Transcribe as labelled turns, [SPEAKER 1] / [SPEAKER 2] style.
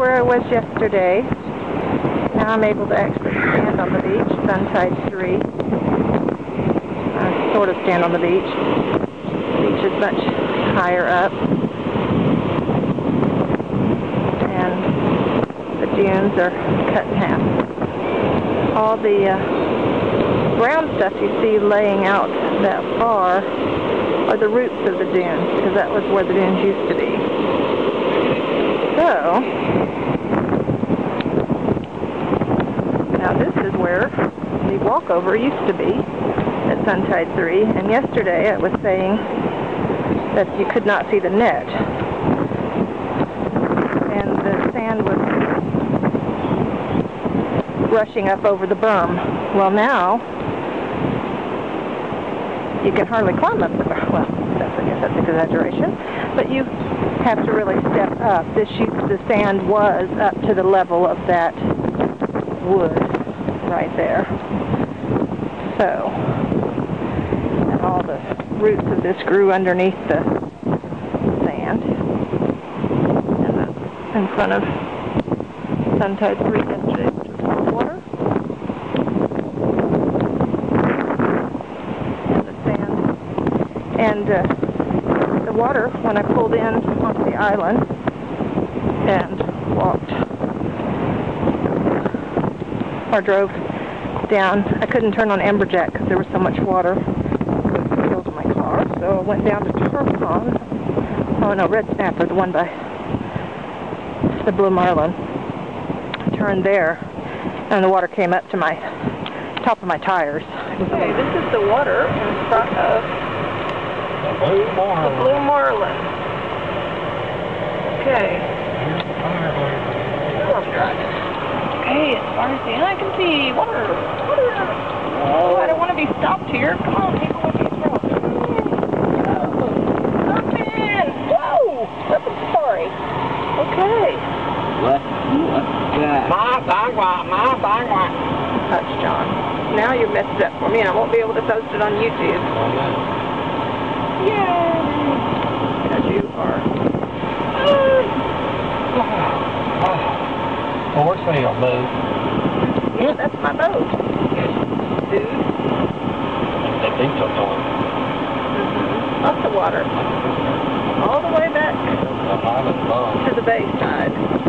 [SPEAKER 1] where I was yesterday. Now I'm able to actually stand on the beach, Suntide 3. I sort of stand on the beach. The beach is much higher up. And the dunes are cut in half. All the uh, brown stuff you see laying out that far are the roots of the dunes, because that was where the dunes used to be. So, now this is where the walkover used to be at Suntide 3, and yesterday I was saying that you could not see the net, and the sand was rushing up over the berm. Well now, you can hardly climb up the berm. Well, that's, I guess that's an exaggeration. But you have to really step up. This the sand was up to the level of that wood right there. So, and all the roots of this grew underneath the sand. In front of Suntide 3 yesterday, which was full of water. And the sand. And uh, the water, when I pulled in onto the island and walked or drove down, I couldn't turn on Amberjack because there was so much water filled my car. So I went down to Tarpon. Oh no, Red Snapper, the one by the Blue Marlin. Turned there, and the water came up to my top of my tires. Okay, this is the water in front of
[SPEAKER 2] The Blue
[SPEAKER 1] the
[SPEAKER 2] Marlin.
[SPEAKER 1] Blue Marlin. Okay.
[SPEAKER 2] Here's the fire
[SPEAKER 1] Okay, as far as the eye can see, water, water. Oh, I don't want to be stopped here. Come on, take a look at these rocks. Stop in! Whoa! That's a safari. Okay.
[SPEAKER 3] What? What's that?
[SPEAKER 2] My bagua, my bagua.
[SPEAKER 1] Touch, John. Now you messed it up for me, and I won't be able to post it on YouTube. Oh, Yay! Because you are.
[SPEAKER 2] Well, we're seeing a boat.
[SPEAKER 1] Yeah, that's my boat. Dude.
[SPEAKER 2] The beach up on
[SPEAKER 1] Off mm-hmm. the water. All the way back
[SPEAKER 2] the island bum.
[SPEAKER 1] to the bay side.